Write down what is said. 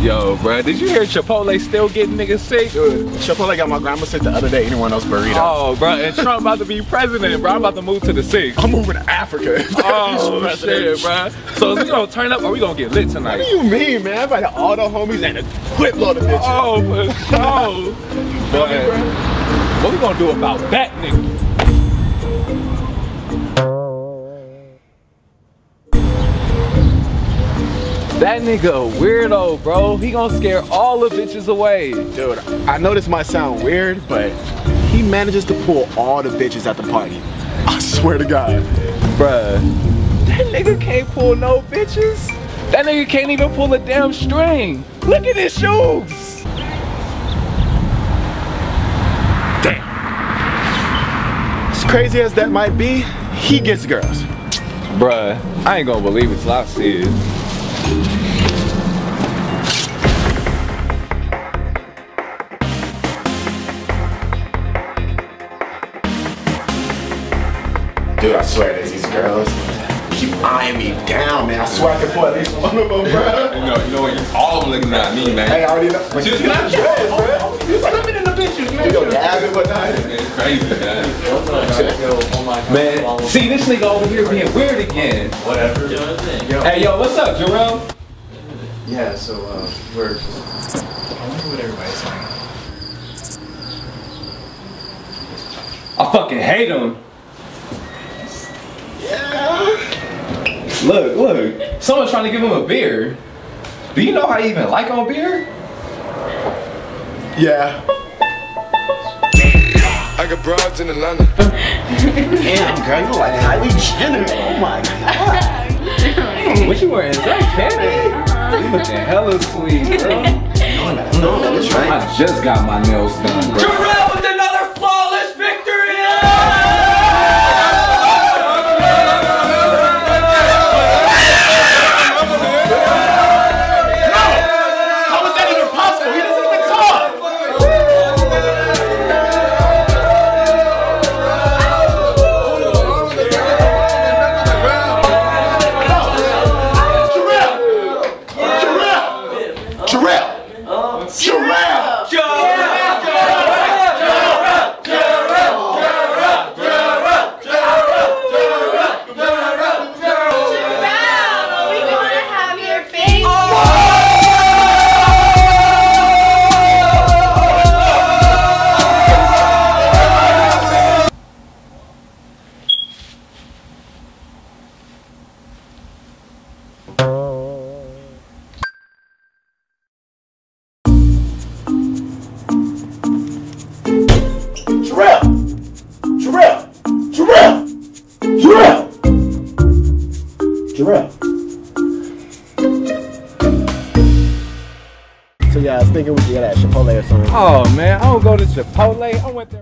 Yo, bro, did you hear Chipotle still getting niggas sick? Dude, Chipotle got my grandma sick the other day. Anyone else burrito? Oh, bro, and Trump about to be president, bro. I'm about to move to the six. I'm moving to Africa. Oh, shit, bro. So is we gonna turn up or we gonna get lit tonight? What do you mean, man? I invited all the homies and a quick load of bitches. Oh, for sure. But what we gonna do about that nigga? That nigga weirdo, bro. He gonna scare all the bitches away. Dude, I know this might sound weird, but he manages to pull all the bitches at the party. I swear to God. Bruh, that nigga can't pull no bitches. That nigga can't even pull a damn string. Look at his shoes. As crazy as that might be, he gets girls. Bruh, I ain't gonna believe it till I see it. Dude, I swear there's these girls. Keep eyeing me down, man. I swear I can pull at least one of them, bro. You know, you know what? All of them looking at me, man. Hey, I already know. But you got dreads, bro. You slipping in the bitches, man. You go dab it, whatnot. It's crazy, man. Man, see this nigga over here being weird again. Whatever. Hey, yo, what's up, Jerome? Yeah, so uh, we're. I wonder what everybody's saying. I fucking hate him. Yeah. Look, look. Someone's trying to give him a beer. Do you know how you even like on beer? Yeah. I got broads in Atlanta. Damn, girl, you look like Kylie Jenner. Oh my god. What you wearing? Is that candy? You looking hella sweet, bro. No, that's right. I just got my nails done, bro. Jerell! So yeah, I was thinking we could get at Chipotle or something. Oh man, I don't go to Chipotle. I went there.